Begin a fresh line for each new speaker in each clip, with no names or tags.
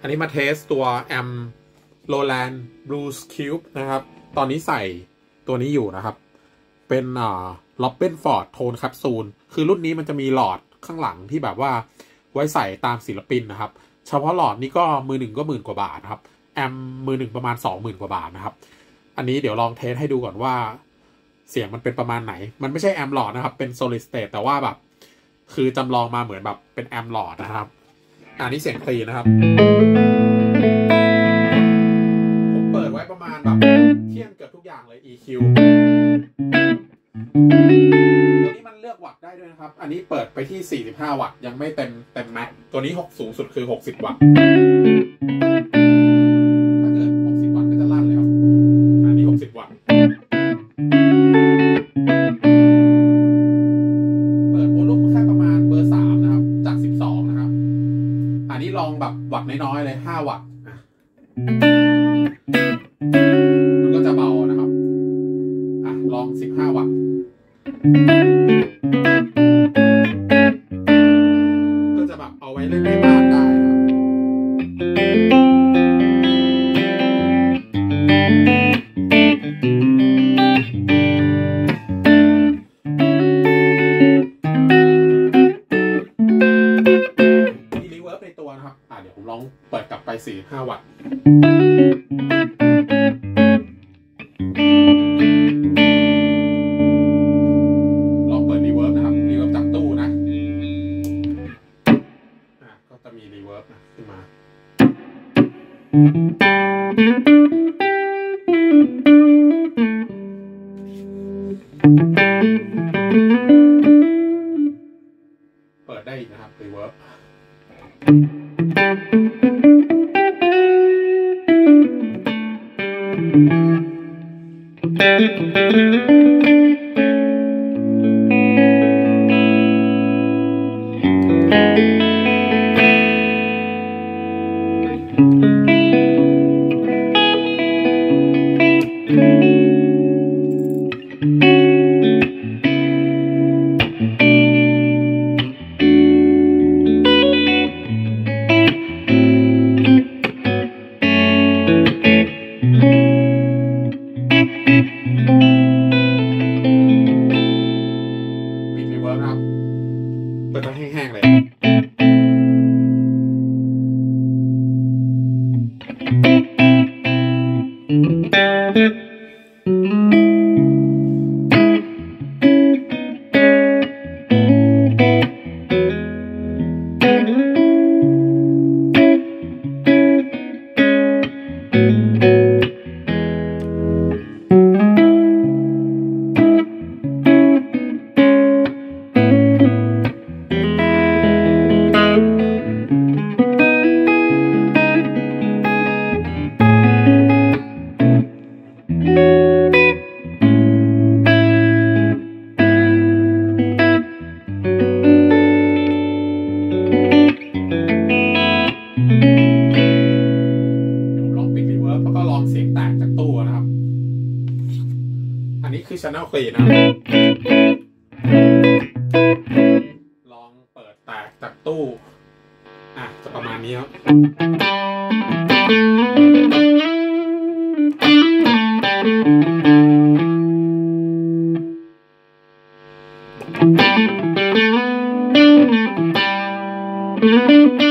อันนี้มา test ตัว amp Roland Blues Cube นะครับ ตอนนี้ใส่ตัวนี้อยู่นะครับ เป็นอ่า Robben Ford Tone Capsule คือรุ่นนี้มันจะมีหลอดข้างหลังที่แบบว่าไว้ใส่ตามศิลปินนะครับ เฉพาะหลอดนี้ก็มือหนึ่งก็หมื่นกว่าบาทครับ amp มือหนึ่งประมาณสองหมื่นกว่าบาทนะครับ อันนี้เดี๋ยวลอง test ให้ดูก่อนว่า เสียงมันเป็นประมาณไหน มันไม่ใช่ amp หลอดนะครับ เป็น solid state แต่ว่าแบบ คือจำลองมาเหมือนแบบเป็นแอมหลอดนะครับ อันนี้เสียงคลีนนะครับ ผมเปิดไว้ประมาณแบบเที่ยงเกือบทุกอย่างเลย EQ ตัวนี้มันเลือกวัตต์ได้ด้วยนะครับ อันนี้เปิดไปที่ 45 วัตต์ยังไม่เต็มเต็มแม็กตัวนี้ 6 สูงสุดคือ 60 วัตต์ น้อยๆเลย 5 วัตต์อะมันก็จะเบานะครับ อะ ลอง 15 วัตต์ 4-5 วัตต์ลองเปิด reverb นะครับ reverb จากตู้นะอะก็จะมี reverb นะขึ้นมาเปิดได้อีกนะครับรีเวิร์บ ปิด เฟีนะลองเปิดแตกจากตู้ อะ จะประมาณนี้ครับแล้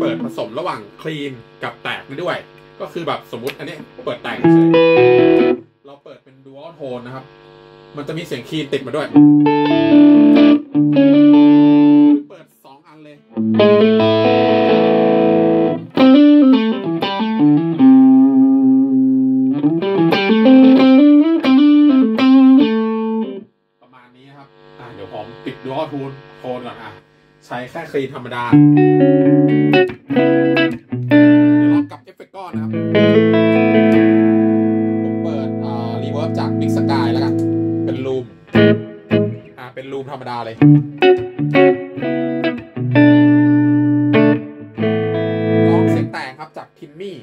เปิดผสมระหว่างคลีนกับแตกได้ด้วย ก็คือแบบสมมติอันนี้เปิดแตกเฉยเราเปิดเป็นดูอัลโทนนะครับ มันจะมีเสียงคลีนติดมาด้วยเปิดสองอันเลยประมาณนี้ครับเดี๋ยวผมติดดูดูออทูนโทนก่อนอะ ใช้แค่ clean ธรรมดา ลองกับเอฟเฟกต์ก้อนนะครับ ผมเปิด reverb จาก Big Sky แล้วกัน เป็น room อ่า เป็น room ธรรมดาเลยลองเสียงแตกครับจาก Timmy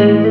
ค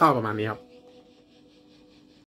ร่าวๆประมาณนี้ครับ